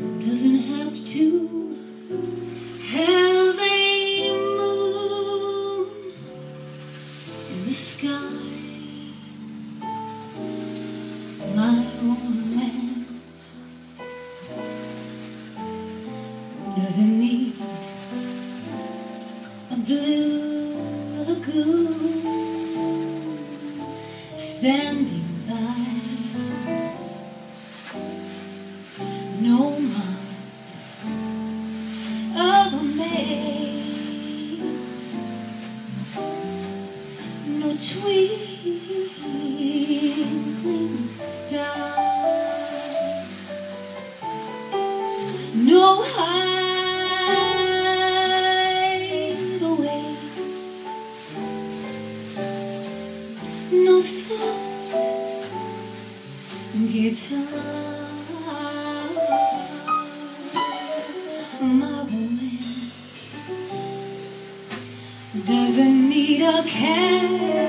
doesn't have to have a moon in the sky. My romance doesn't need a blue lagoon standing by. No. Twinkling star, no hideaway, no soft guitar. My romance doesn't need a castle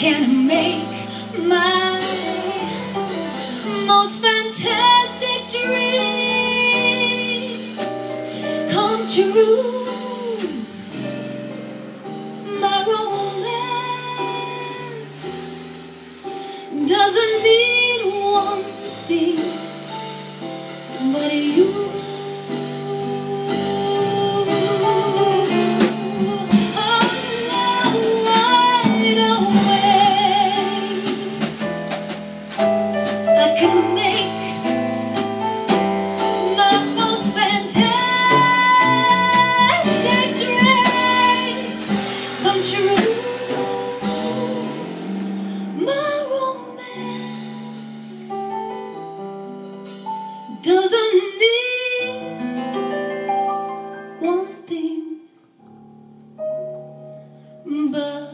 can make my most fantastic come true. did one thing, but you. I can make number